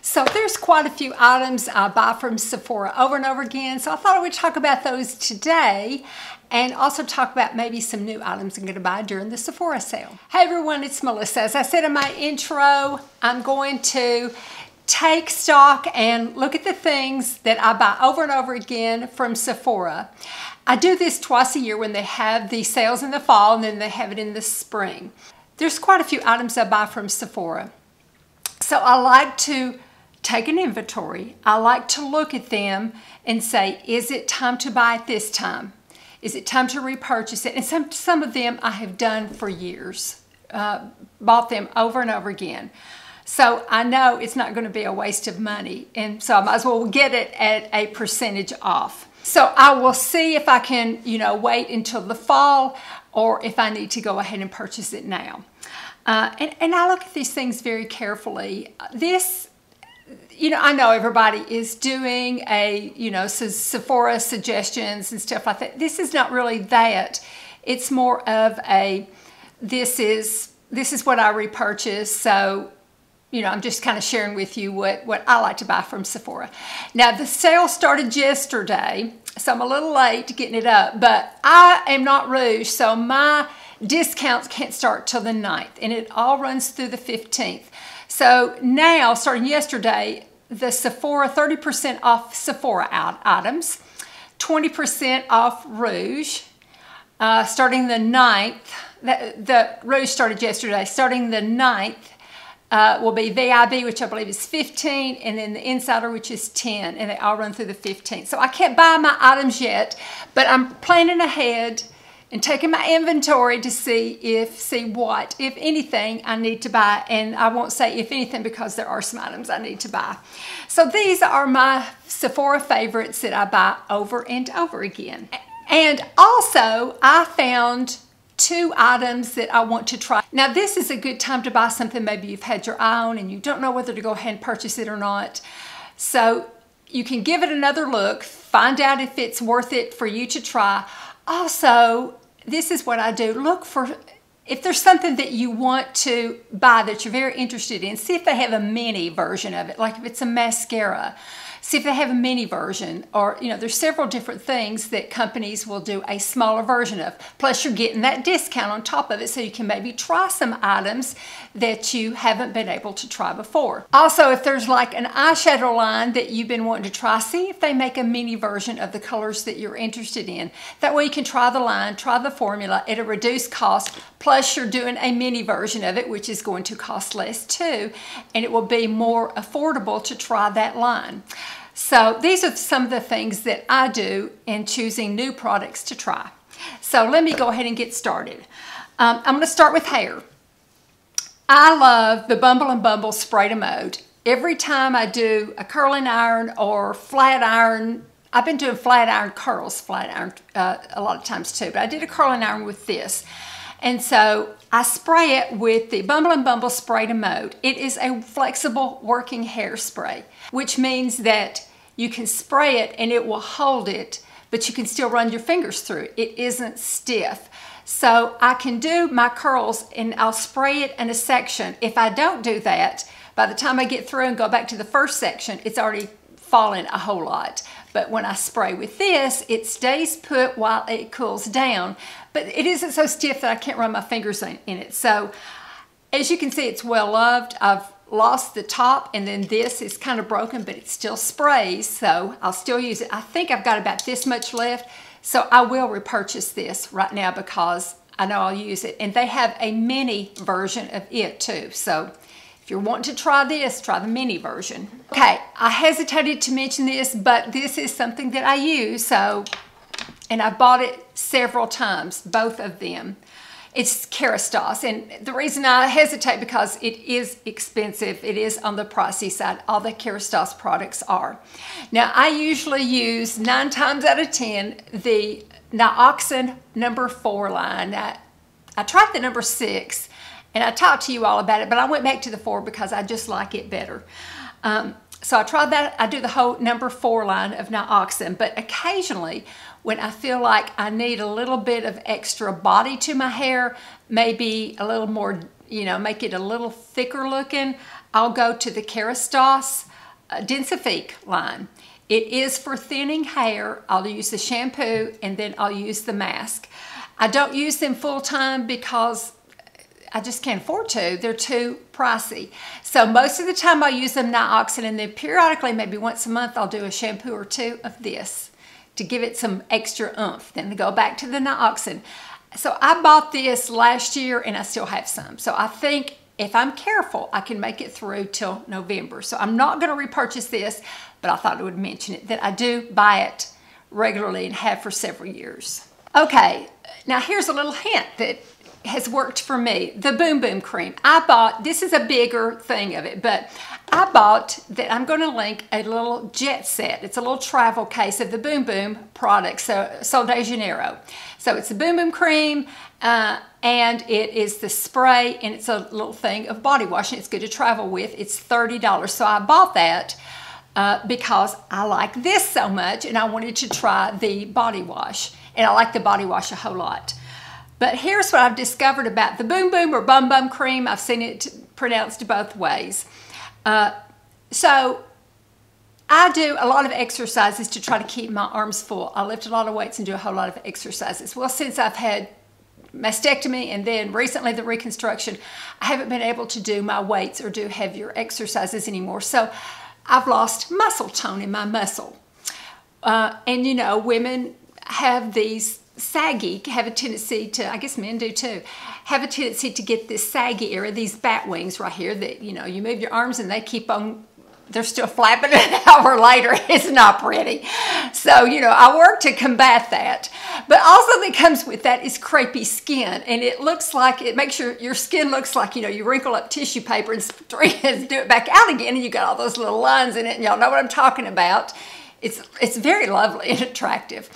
So there's quite a few items I buy from Sephora over and over again. So I thought I would talk about those today and also talk about maybe some new items I'm going to buy during the Sephora sale. Hey everyone, it's Melissa. As I said in my intro, I'm going to take stock and look at the things that I buy over and over again from Sephora. I do this twice a year when they have the sales in the fall and then they have it in the spring. There's quite a few items I buy from Sephora. So I like to take an inventory. I like to look at them and say, is it time to buy it this time? Is it time to repurchase it? And some, some of them I have done for years, uh, bought them over and over again. So I know it's not going to be a waste of money. And so I might as well get it at a percentage off. So I will see if I can, you know, wait until the fall or if I need to go ahead and purchase it now. Uh, and, and I look at these things very carefully. This you know, I know everybody is doing a, you know, Sephora suggestions and stuff like that. This is not really that. It's more of a, this is, this is what I repurchase. So, you know, I'm just kind of sharing with you what, what I like to buy from Sephora. Now, the sale started yesterday, so I'm a little late getting it up, but I am not Rouge, so my discounts can't start till the 9th, and it all runs through the 15th. So now, starting yesterday, the Sephora 30% off Sephora items, 20% off Rouge, uh, starting the 9th, the, the Rouge started yesterday, starting the 9th, uh, will be VIB, which I believe is 15, and then the Insider, which is 10, and they all run through the 15th. So I can't buy my items yet, but I'm planning ahead and taking my inventory to see if, see what, if anything, I need to buy. And I won't say if anything because there are some items I need to buy. So these are my Sephora favorites that I buy over and over again. And also, I found two items that I want to try. Now this is a good time to buy something maybe you've had your eye on and you don't know whether to go ahead and purchase it or not. So you can give it another look, find out if it's worth it for you to try. Also, this is what I do. Look for, if there's something that you want to buy that you're very interested in, see if they have a mini version of it, like if it's a mascara see if they have a mini version or you know there's several different things that companies will do a smaller version of. Plus you're getting that discount on top of it so you can maybe try some items that you haven't been able to try before. Also if there's like an eyeshadow line that you've been wanting to try see if they make a mini version of the colors that you're interested in. That way you can try the line try the formula at a reduced cost. Plus you're doing a mini version of it which is going to cost less too and it will be more affordable to try that line so these are some of the things that I do in choosing new products to try. So let me go ahead and get started. Um, I'm going to start with hair. I love the Bumble and Bumble Spray de Mode. Every time I do a curling iron or flat iron, I've been doing flat iron curls, flat iron uh, a lot of times too, but I did a curling iron with this. And so I spray it with the Bumble and Bumble Spray de Mode. It is a flexible working hairspray, which means that you can spray it and it will hold it, but you can still run your fingers through it. It isn't stiff. So I can do my curls and I'll spray it in a section. If I don't do that, by the time I get through and go back to the first section, it's already fallen a whole lot. But when I spray with this, it stays put while it cools down, but it isn't so stiff that I can't run my fingers in, in it. So as you can see, it's well loved. I've lost the top and then this is kind of broken but it still sprays so I'll still use it. I think I've got about this much left so I will repurchase this right now because I know I'll use it and they have a mini version of it too so if you're wanting to try this try the mini version. Okay I hesitated to mention this but this is something that I use so and I bought it several times both of them it's Kerastase. And the reason I hesitate because it is expensive. It is on the pricey side. All the Kerastase products are. Now, I usually use nine times out of 10 the Nioxin number four line. I, I tried the number six and I talked to you all about it, but I went back to the four because I just like it better. Um, so I tried that. I do the whole number four line of Nioxin, but occasionally when I feel like I need a little bit of extra body to my hair, maybe a little more, you know, make it a little thicker looking, I'll go to the Kerastase uh, Densifique line. It is for thinning hair. I'll use the shampoo and then I'll use the mask. I don't use them full time because I just can't afford to. They're too pricey. So most of the time I use them nioxin and then periodically, maybe once a month, I'll do a shampoo or two of this to give it some extra oomph. Then to go back to the nioxin. So I bought this last year and I still have some. So I think if I'm careful, I can make it through till November. So I'm not going to repurchase this, but I thought I would mention it, that I do buy it regularly and have for several years. Okay, now here's a little hint that has worked for me. The Boom Boom Cream. I bought, this is a bigger thing of it, but I bought that I'm going to link a little jet set. It's a little travel case of the Boom Boom products, so Sol de Janeiro. So it's the Boom Boom Cream, uh, and it is the spray, and it's a little thing of body wash, and it's good to travel with. It's $30. So I bought that uh, because I like this so much, and I wanted to try the body wash. And I like the body wash a whole lot. But here's what I've discovered about the Boom Boom or Bum Bum Cream. I've seen it pronounced both ways. Uh, so I do a lot of exercises to try to keep my arms full. I lift a lot of weights and do a whole lot of exercises. Well, since I've had mastectomy and then recently the reconstruction, I haven't been able to do my weights or do heavier exercises anymore. So I've lost muscle tone in my muscle. Uh, and you know, women have these saggy, have a tendency to, I guess men do too, have a tendency to get this saggy area, these bat wings right here that, you know, you move your arms and they keep on, they're still flapping an hour later. It's not pretty. So, you know, I work to combat that. But also that comes with that is crepey skin. And it looks like, it makes your, your skin looks like, you know, you wrinkle up tissue paper and do it back out again and you got all those little lines in it and y'all know what I'm talking about. It's, it's very lovely and attractive.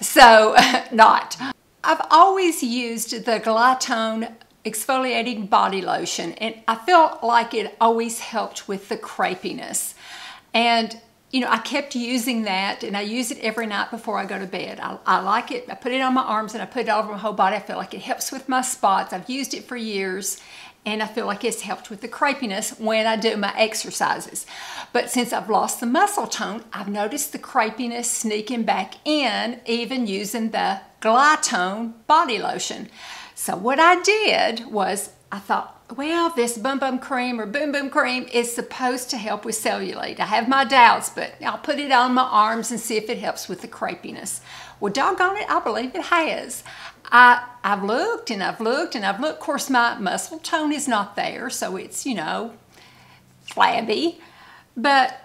So, not. I've always used the Glytone exfoliating body lotion and I felt like it always helped with the crepiness. And you know, I kept using that and I use it every night before I go to bed. I, I, like it. I put it on my arms and I put it all over my whole body. I feel like it helps with my spots. I've used it for years and I feel like it's helped with the crepiness when I do my exercises. But since I've lost the muscle tone, I've noticed the crepiness sneaking back in, even using the Glytone body lotion. So what I did was I thought, well, this Bum Bum Cream or Boom Boom Cream is supposed to help with cellulite. I have my doubts, but I'll put it on my arms and see if it helps with the crepiness. Well, doggone it, I believe it has. I, I've looked and I've looked and I've looked. Of course, my muscle tone is not there, so it's, you know, flabby. But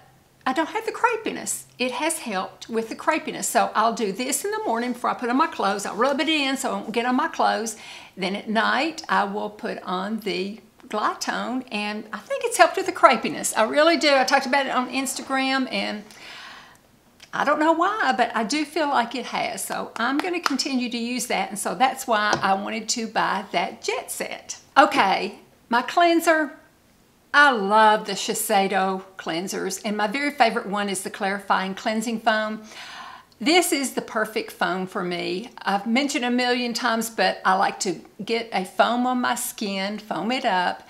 I don't have the crepiness. It has helped with the crepiness. So I'll do this in the morning before I put on my clothes. I'll rub it in so I won't get on my clothes. Then at night, I will put on the Glytone, and I think it's helped with the crepiness. I really do. I talked about it on Instagram, and I don't know why, but I do feel like it has. So I'm going to continue to use that. And so that's why I wanted to buy that jet set. Okay, my cleanser. I love the Shiseido cleansers. And my very favorite one is the Clarifying Cleansing Foam. This is the perfect foam for me. I've mentioned a million times, but I like to get a foam on my skin, foam it up,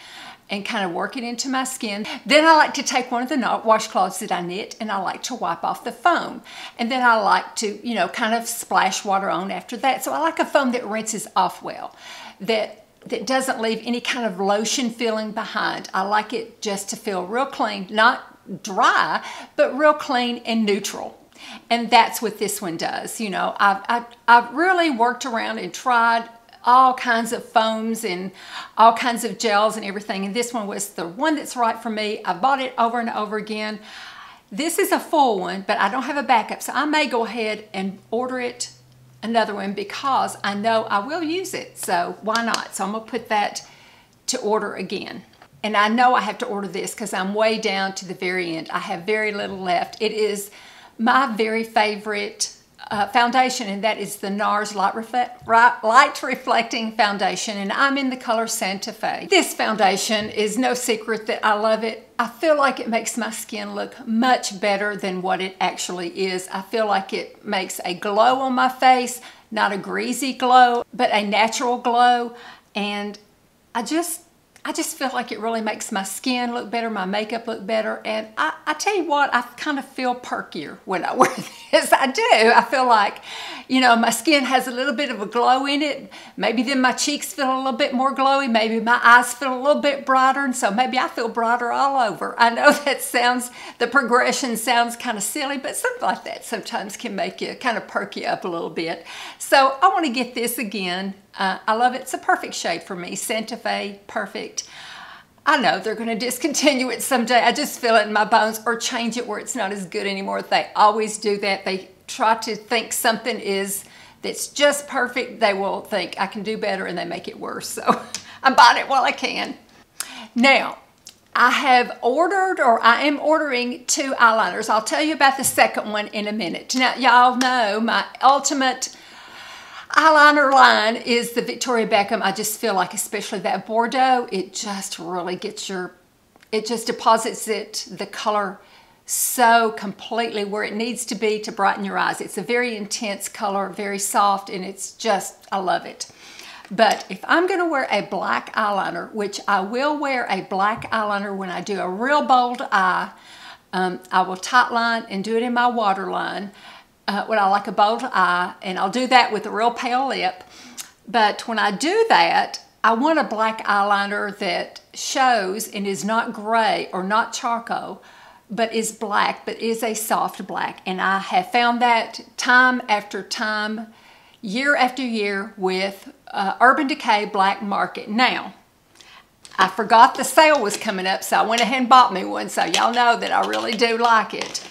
and kind of work it into my skin. Then I like to take one of the washcloths that I knit and I like to wipe off the foam. And then I like to, you know, kind of splash water on after that. So I like a foam that rinses off well, that that doesn't leave any kind of lotion feeling behind. I like it just to feel real clean, not dry, but real clean and neutral. And that's what this one does. You know, I've, I've, I've really worked around and tried all kinds of foams and all kinds of gels and everything. And this one was the one that's right for me. I bought it over and over again. This is a full one, but I don't have a backup. So I may go ahead and order it another one because I know I will use it. So why not? So I'm gonna put that to order again. And I know I have to order this because I'm way down to the very end. I have very little left. It is my very favorite uh, foundation, and that is the NARS Light, Reflect, Light Reflecting Foundation, and I'm in the color Santa Fe. This foundation is no secret that I love it. I feel like it makes my skin look much better than what it actually is. I feel like it makes a glow on my face, not a greasy glow, but a natural glow, and I just I just feel like it really makes my skin look better, my makeup look better. And I, I tell you what, I kind of feel perkier when I wear this. I do. I feel like, you know, my skin has a little bit of a glow in it. Maybe then my cheeks feel a little bit more glowy. Maybe my eyes feel a little bit brighter. And so maybe I feel brighter all over. I know that sounds, the progression sounds kind of silly, but something like that sometimes can make you kind of perk you up a little bit. So I want to get this again uh, I love it. It's a perfect shade for me. Santa Fe, perfect. I know they're going to discontinue it someday. I just feel it in my bones or change it where it's not as good anymore. They always do that. They try to think something is that's just perfect. They will think I can do better and they make it worse. So I'm buying it while I can. Now, I have ordered or I am ordering two eyeliners. I'll tell you about the second one in a minute. Now, y'all know my ultimate eyeliner line is the Victoria Beckham. I just feel like, especially that Bordeaux, it just really gets your, it just deposits it, the color so completely where it needs to be to brighten your eyes. It's a very intense color, very soft, and it's just, I love it. But if I'm gonna wear a black eyeliner, which I will wear a black eyeliner when I do a real bold eye, um, I will tight line and do it in my waterline uh, when I like a bold eye, and I'll do that with a real pale lip. But when I do that, I want a black eyeliner that shows and is not gray or not charcoal, but is black, but is a soft black. And I have found that time after time, year after year with uh, Urban Decay Black Market. Now, I forgot the sale was coming up, so I went ahead and bought me one, so y'all know that I really do like it.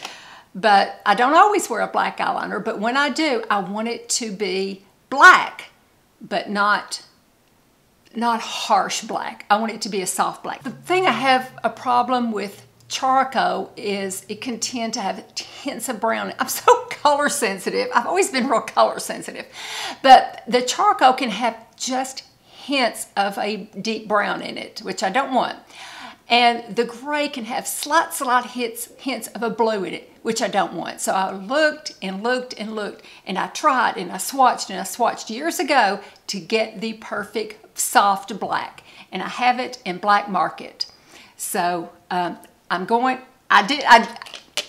But I don't always wear a black eyeliner, but when I do, I want it to be black, but not not harsh black. I want it to be a soft black. The thing I have a problem with charcoal is it can tend to have hints of brown. I'm so color sensitive. I've always been real color sensitive. But the charcoal can have just hints of a deep brown in it, which I don't want. And the gray can have slight, slight hits, hints of a blue in it, which I don't want. So I looked and looked and looked, and I tried and I swatched and I swatched years ago to get the perfect soft black. And I have it in Black Market. So um, I'm going, I did, I,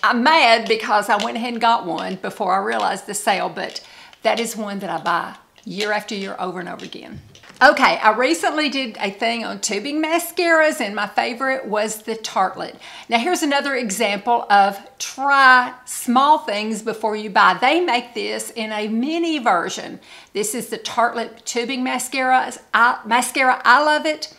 I'm mad because I went ahead and got one before I realized the sale, but that is one that I buy year after year over and over again. Okay, I recently did a thing on tubing mascaras and my favorite was the Tartelette. Now here's another example of try small things before you buy. They make this in a mini version. This is the Tartelette tubing mascara. I, mascara. I love it,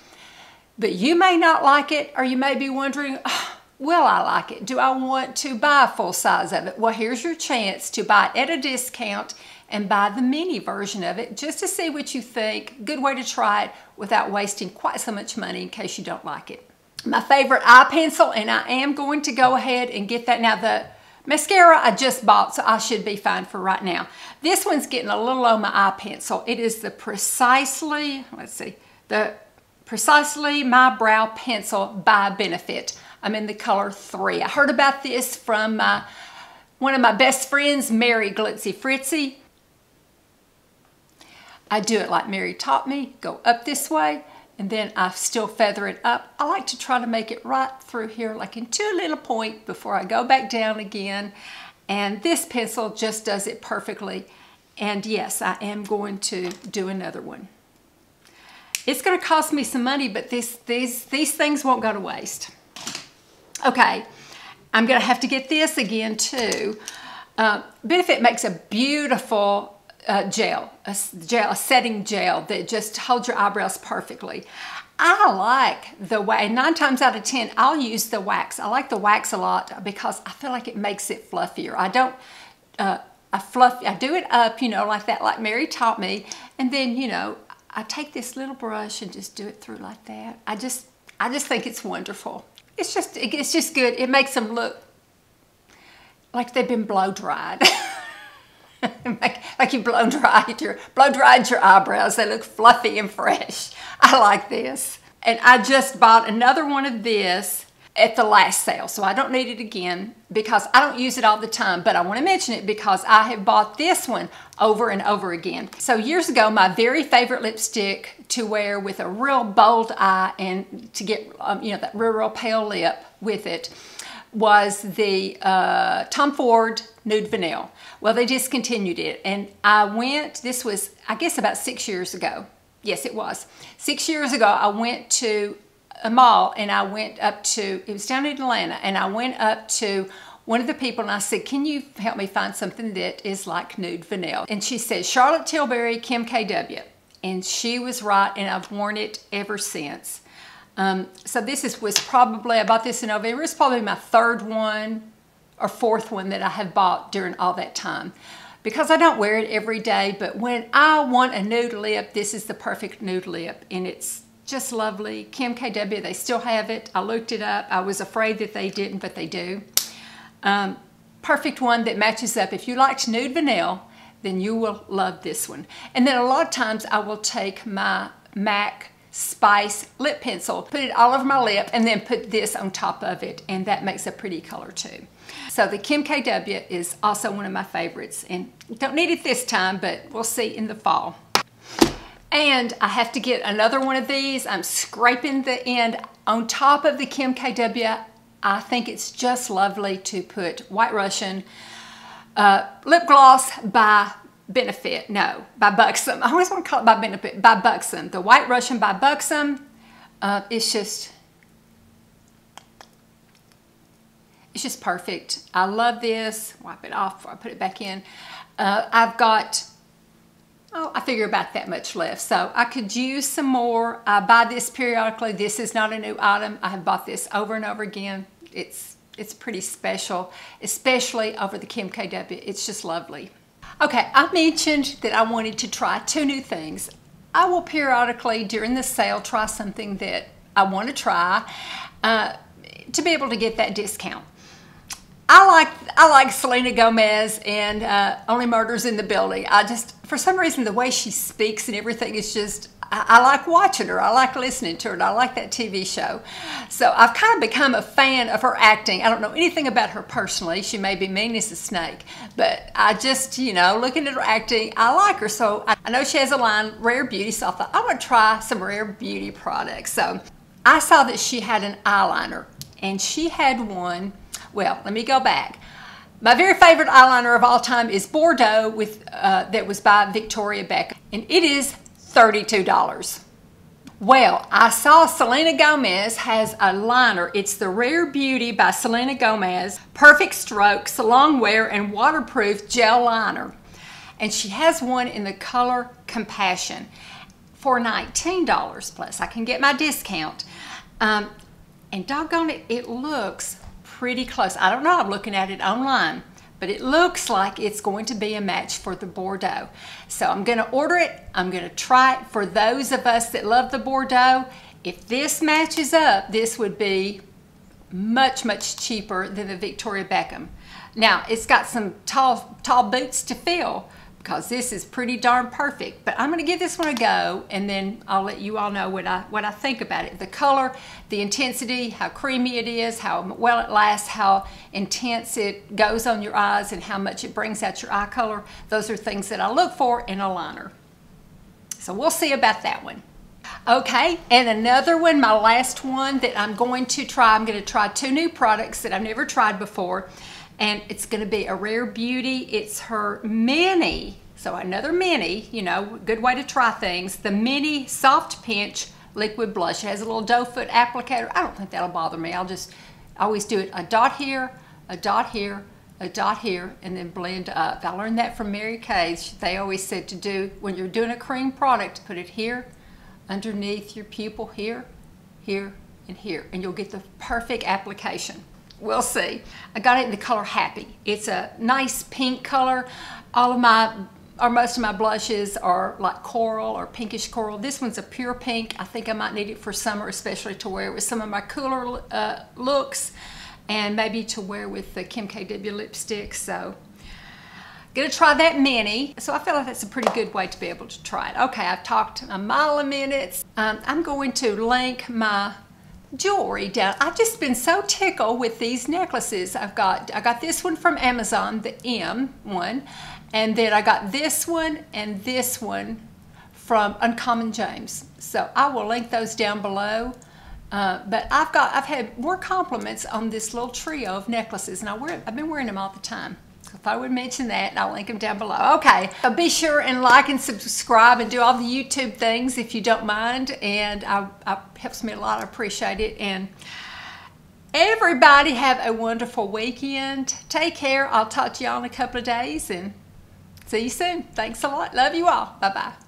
but you may not like it or you may be wondering, oh, will I like it? Do I want to buy a full size of it? Well, here's your chance to buy it at a discount and buy the mini version of it just to see what you think. Good way to try it without wasting quite so much money in case you don't like it. My favorite eye pencil, and I am going to go ahead and get that. Now, the mascara I just bought, so I should be fine for right now. This one's getting a little on my eye pencil. It is the Precisely, let's see, the Precisely My Brow Pencil by Benefit. I'm in the color 3. I heard about this from my, one of my best friends, Mary Glitzy Fritzy. I do it like Mary taught me, go up this way, and then I still feather it up. I like to try to make it right through here, like into a little point before I go back down again. And this pencil just does it perfectly. And yes, I am going to do another one. It's gonna cost me some money, but this, these, these things won't go to waste. Okay, I'm gonna have to get this again too. Uh, Benefit makes a beautiful uh, gel, a gel, a setting gel that just holds your eyebrows perfectly. I like the way, nine times out of 10, I'll use the wax. I like the wax a lot because I feel like it makes it fluffier. I don't, uh, I fluff, I do it up, you know, like that, like Mary taught me. And then, you know, I take this little brush and just do it through like that. I just, I just think it's wonderful. It's just, it's just good. It makes them look like they've been blow dried. like, like you blow dried your blow dried your eyebrows. They look fluffy and fresh. I like this. And I just bought another one of this. at the last sale, so I don't need it again because I don't use it all the time, but I want to mention it because I have bought this one over and over again. So years ago, my very favorite lipstick to wear with a real bold eye and to get, um, you know, that real, real pale lip with it was the uh, Tom Ford Nude Vanille. Well, they discontinued it, and I went, this was, I guess, about six years ago. Yes, it was. Six years ago, I went to a mall and I went up to, it was down in Atlanta, and I went up to one of the people and I said, can you help me find something that is like nude vanilla? And she said, Charlotte Tilbury, Kim KW. And she was right, and I've worn it ever since. Um, so this is, was probably, I bought this in November, it's probably my third one or fourth one that I have bought during all that time. Because I don't wear it every day, but when I want a nude lip, this is the perfect nude lip, and it's just lovely. Kim KW, they still have it. I looked it up. I was afraid that they didn't, but they do. Um, perfect one that matches up. If you liked nude vanilla, then you will love this one. And then a lot of times I will take my MAC Spice lip pencil, put it all over my lip, and then put this on top of it, and that makes a pretty color too. So the Kim KW is also one of my favorites, and don't need it this time, but we'll see in the fall. And I have to get another one of these. I'm scraping the end on top of the Kim KW. I think it's just lovely to put White Russian uh, lip gloss by Benefit. No, by Buxom. I always want to call it by Benefit. By Buxom. The White Russian by Buxom. Uh, it's just it's just perfect. I love this. Wipe it off before I put it back in. Uh, I've got oh, I figure about that much left. So I could use some more. I buy this periodically. This is not a new item. I have bought this over and over again. It's, it's pretty special, especially over the Kim KW. It's just lovely. Okay, I mentioned that I wanted to try two new things. I will periodically during the sale try something that I want to try uh, to be able to get that discount. I like I like Selena Gomez and uh, Only Murders in the Building. I just for some reason the way she speaks and everything is just I, like watching her. I like listening to her. I like that TV show. So I've kind of become a fan of her acting. I don't know anything about her personally. She may be mean as a snake, but I just you know looking at her acting, I like her. So I, I know she has a line Rare Beauty. So I thought I want to try some Rare Beauty products. So I saw that she had an eyeliner and she had one well, let me go back. My very favorite eyeliner of all time is Bordeaux with uh, that was by Victoria Beckham, and it is $32. Well, I saw Selena Gomez has a liner. It's the Rare Beauty by Selena Gomez Perfect Strokes Long Wear and Waterproof Gel Liner. And she has one in the color Compassion for $19 plus. I can get my discount. Um, and doggone it, it looks pretty close. I don't know, I'm looking at it online, but it looks like it's going to be a match for the Bordeaux. So I'm gonna order it, I'm gonna try it. For those of us that love the Bordeaux, if this matches up, this would be much, much cheaper than the Victoria Beckham. Now, it's got some tall, tall boots to fill, because this is pretty darn perfect. But I'm gonna give this one a go and then I'll let you all know what I, what I think about it. The color, the intensity, how creamy it is, how well it lasts, how intense it goes on your eyes and how much it brings out your eye color. Those are things that I look for in a liner. So we'll see about that one. Okay, and another one, my last one that I'm going to try. I'm going to try two new products that I've never tried before and it's going to be a Rare Beauty. It's her mini, so another mini, you know, good way to try things. The mini soft pinch liquid blush. It has a little doe foot applicator. I don't think that'll bother me. I'll just always do it a dot here, a dot here, a dot here, and then blend up. I learned that from Mary Kay. They always said to do, when you're doing a cream product, put it here, underneath your pupil here, here, and here, and you'll get the perfect application. We'll see. I got it in the color Happy. It's a nice pink color. All of my, or most of my blushes are like coral or pinkish coral. This one's a pure pink. I think I might need it for summer, especially to wear with some of my cooler uh, looks and maybe to wear with the Kim KW lipstick. So gonna try that mini. So I feel like that's a pretty good way to be able to try it. Okay, I've talked a mile a minute. Um, I'm going to link my jewelry down. I've just been so tickled with these necklaces. I've got, I got this one from Amazon, the M one, and then I got this one and this one from Uncommon James. So I will link those down below. Uh, but I've got, I've had more compliments on this little trio of necklaces and I wear, I've been wearing them all the time. If I would mention that, I'll link them down below. Okay, so be sure and like and subscribe and do all the YouTube things if you don't mind. And I, I helps me a lot. I appreciate it. And everybody have a wonderful weekend. Take care. I'll talk to y'all in a couple of days and see you soon. Thanks a lot. Love you all. Bye-bye.